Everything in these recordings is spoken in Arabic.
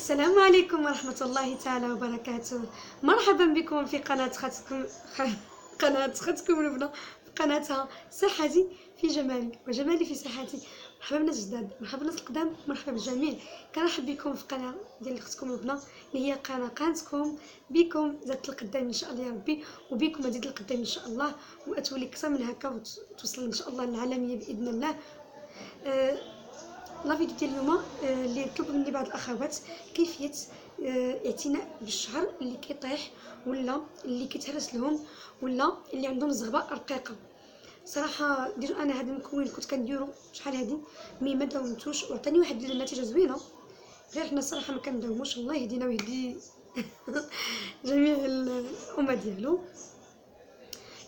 السلام عليكم ورحمة الله تعالى وبركاته. مرحبا بكم في قناة خاتكم قناة خاتكم لبنى في قناتها صحتي في جمالي وجمالي في صحتي مرحبا بالناس الجداد مرحبا بالناس القدام مرحبا بالجميع. كنرحب بكم في قناة ديال اختكم لبنى اللي هي قناة قناتكم. بكم زادت القدام إن شاء الله يا ربي وبكم مزيد القدام إن شاء الله وأتولي أكثر من هكا وتوصل إن شاء الله للعالمية بإذن الله. أه la vidéo ديال اليوم آه، اللي طلب مني بعض الأخوات كيفية الاعتناء آه، بالشعر اللي كيطيح ولا اللي كيتهرس لهم ولا اللي عندهم زغبة رقيقة. صراحة ديرو أنا هذا المكون كنت كنديرو شحال هادي؟ mais ما داومتوش وعطاني واحد النتيجة زوينة. غير حنا الصراحه ما كنداوموش الله يهدينا ويهدي جميع الأمة ديالو.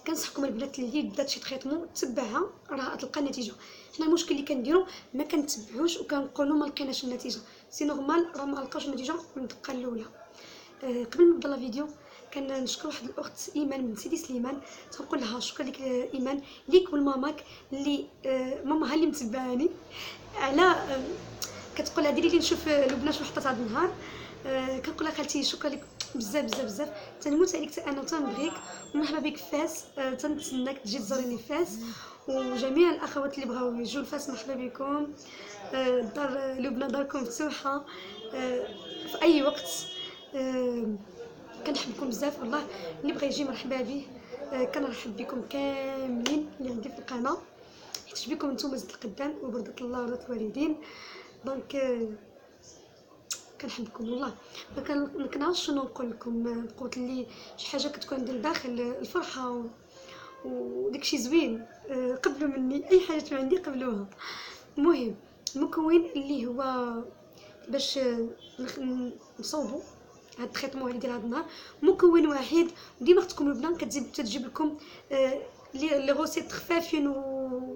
كنصحكم البنات اللي بدات شي traitement وتبعها راه تلقى النتيجة. حنا المشكل اللي كنديرو ما كنتبعوش وكنقولوا ما لقيناش النتيجة. c'est normal راه ما لقاوش النتيجة من الدقة الأولى. أه قبل ما نبدا la vidéo كنشكر واحد الأخت إيمان من سيدي سليمان. تنقول لها شكرا لك إيمان. ليك ولماماك اللي أه ماماها اللي متبعاني. على أه كتقول لها ديري لي نشوف لبنى شنو حطات هذا النهار. أه كنقول لها خالتي شكرا لك بزاف بزاف بزاف. تنموت عليك أنا تنبغيك. ومرحبا بك فاس. أه تنتسناك تجي تزوريني فاس. وجميع الأخوات اللي بغاو يجوا لفاس مرحبا بكم. أه دار لبنى داركم مفتوحه في أي وقت. كنحبكم بزاف والله. اللي بغى يجي مرحبا به كنرحب بكم كاملين اللي عندي في القناة. حيت بكم نتوما زد القدام وبرده الله ورضا الوالدين. donc كنحبكم والله. ما كنعرفش شنو نقول لكم. قلت لي شي حاجة كتكون عند الداخل الفرحة و... وداكشي زوين آه، قبلوا مني. أي حاجة عندي قبلوها. المهم المكون اللي هو باش نصوبوا هاد ال traitement اللي ديال هاد النهار. مكون واحد. وديما اختكم البنان كتجيب تجيب لكم آه، les recettes خفافين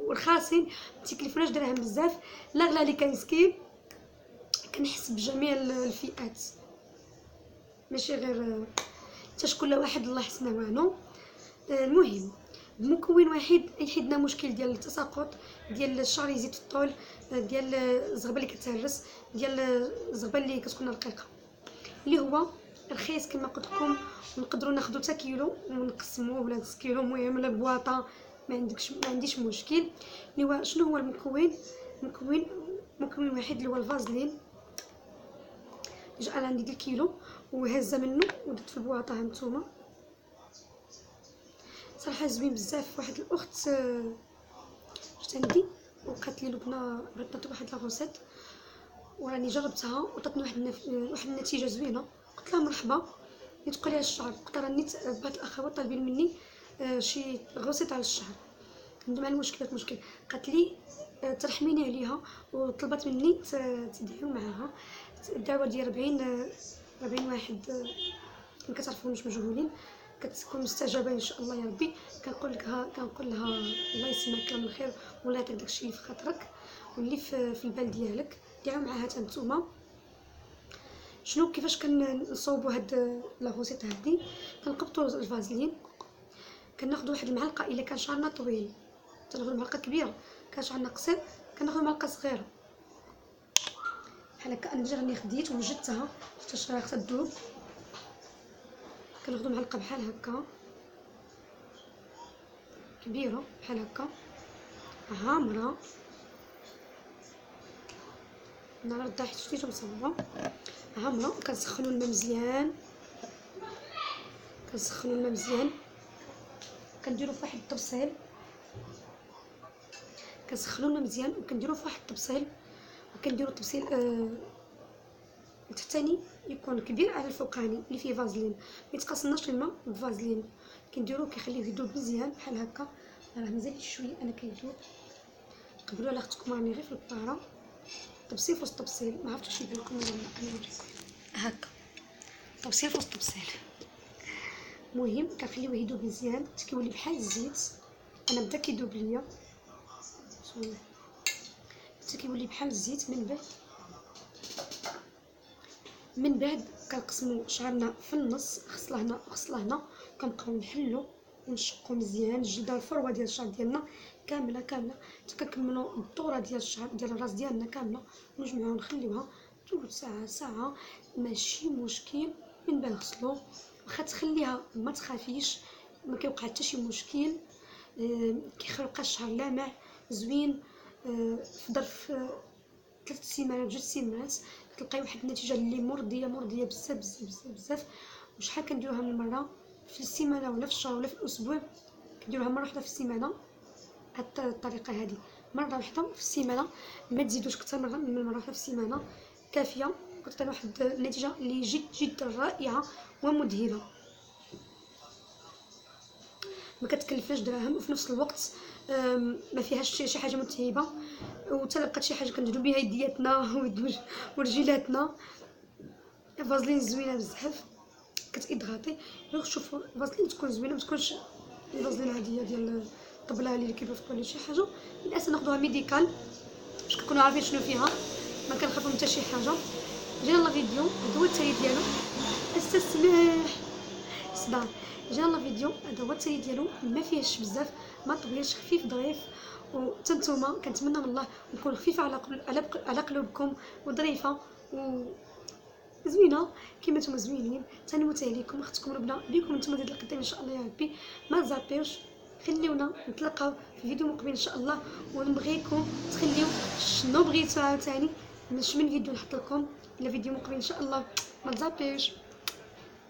ورخاصين متكلفوناش دراهم بزاف. لا غلا لي كنسكي كنحس بجميع الفئات. ماشي غير حتى شكون واحد الله يحسن معنا المهم بمكون واحد يحيدنا مشكل ديال التساقط ديال الشعر يزيد في الطول ديال الزغبة اللي كتهرس ديال الزغبة اللي كتكون رقيقة. اللي هو رخيص كما قلت لكم نقدروا ناخذوا حتى كيلو ونقسموه ولا نص كيلو المهم ولا بواطة ما عندكش ما عنديش مشكل. اللي هو شنو هو المكون؟ مكون مكون واحد اللي هو الفازلين. أنا عندي الكيلو. وهزه منه ودرت في البواطة هانتوما صراحة زوين بزاف. واحد الأخت شفت عندي؟ وقالت لي لبنى بغيت واحد لاغوسيت وراني جربتها وعطاتني واحد النف... واحد النتيجة زوينة. قلت لها مرحبا. تقول الشعر قلت راني بعض الأخوات طالبين مني شي غوسيت على الشعر. عندهم على المشكلات مشكل قالت لي آه، ترحميني عليها وطلبت مني تدعيو معاها. الدعوة ديال 40 40 واحد ما كتعرفوهمش مجهولين. كتكون مستجابة إن شاء الله يا ربي. كنقول لها كنقول لها الله يسمعك من الخير ولا يعطيك داكشي اللي في خاطرك واللي في, في البال ديالك. دعوا معاها حتى نتوما. شنو كيفاش كنصوبوا هاد la recette هادي؟ كنقبطوا الفازلين. كناخذوا واحد المعلقة إلا كان شعرنا طويل. تناخذ معلقة كبيرة. كان شعرنا قصير كناخذ معلقة صغيرة. بحال هكا أنا déjà راني خديت ووجدتها حتى الشعره خصها تذوب كناخدو معلقة بحال هكا. كبيرة بحال هكا. عامرة. أنا راه حيت شتيتو مصوبه عامرة. كنسخنوا الماء مزيان. كنسخنوا الماء مزيان. كنديروا في واحد الطبسيل كنسخنوا الماء مزيان وكنديروا في واحد الطبسيل وكنديروا الطبسيل آه التحتاني يكون كبير على الفوقاني اللي فيه فازلين. ما يتقاسناش الماء بفازلين. كنديروه كيخليه يذوب مزيان بحال هكا. راه مازال شوية أنا كيذوب قبلوا على اختكم راني غير في البارا. طبسيل فوسط طبسيل ما عرفتش يبان لكم ولا لا. هكا. طبسيل فوسط طبسيل المهم كنخليوه يذوب مزيان كيولي بحال الزيت. أنا بدا كيذوب ليا. حتى كيولي بحال الزيت من بعد. من بعد كنقسمو شعرنا في النص. خصله هنا خصله هنا. كنبقاو نحلو ونشقو مزيان. الجلدة الفروة ديال الشعر ديالنا كاملة كاملة. حتى كنكملو الدورة ديال الشعر ديال الراس ديالنا كاملة. ونجمعوها ونخليوها ثلث ساعة ساعة. ماشي مشكل. من بعد نغسلو. واخا تخليها ما تخافيش ما كيوقع حتى شي مشكل. آه، كيخلق الشعر لامع زوين. آه، في ظرف ثلاث سيمانات جوج سيمانات كتلقاي واحد النتيجة اللي مرضية مرضية بزاف بزاف بزاف بزاف. وشحال كنديروها من مرة؟ في السيمانة ولا في الشهر ولا في الأسبوع كنديروها مرة واحدة في السيمانة. هاد الطريقة هذه مرة واحدة في السيمانة ما تزيدوش أكثر من مرة واحدة في السيمانة. كافية. كتعطينا واحد النتيجه اللي جد جد رائعة ومذهلة. ما كتكلفناش دراهم وفي نفس الوقت ما فيهاش شي حاجة متعبه وحتى شي حاجة كنديرو بها يدياتنا ورجيلاتنا. فازلين زوينة بزاف كت hydrater غير شوفوا فازلين تكون زوينة ما تكونش الفازلين العادية ديال الطبلة اللي كيبرفقوا ولا شي حاجة. الناس ناخذوها médicale باش كنكونوا عارفين شنو فيها. ما كنخافوا حتى شي حاجة. جينا la vidéo هذا هو التالي ديالو. استسمح. صداع جينا la vidéo هذا هو التالي ديالو. ما فيهش بزاف ما طويلش خفيف ظريف. وحتى نتوما كنتمنى من الله نكون خفيفة على على قلوبكم وظريفة و زوينة كيما نتوما زوينين. ثاني متاع ليكم أختكم ربنا بكم. نتوما ديال القدام إن شاء الله يا ربي. ما تزابيوش خليونا نتلاقاو في فيديو مقبل إن شاء الله. ونبغيكم تخليو شنو بغيتو عاوتاني. من فيديو نحط لكم. إلى فيديو مقبل إن شاء الله. ما تزابيوش